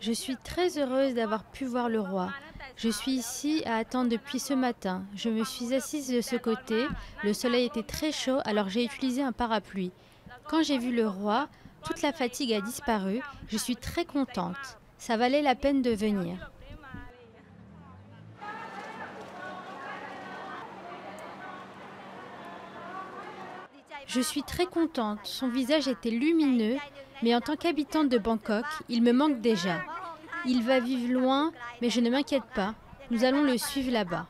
Je suis très heureuse d'avoir pu voir le roi. Je suis ici à attendre depuis ce matin. Je me suis assise de ce côté. Le soleil était très chaud, alors j'ai utilisé un parapluie. Quand j'ai vu le roi, toute la fatigue a disparu. Je suis très contente. Ça valait la peine de venir. Je suis très contente. Son visage était lumineux, mais en tant qu'habitante de Bangkok, il me manque déjà. Il va vivre loin, mais je ne m'inquiète pas. Nous allons le suivre là-bas.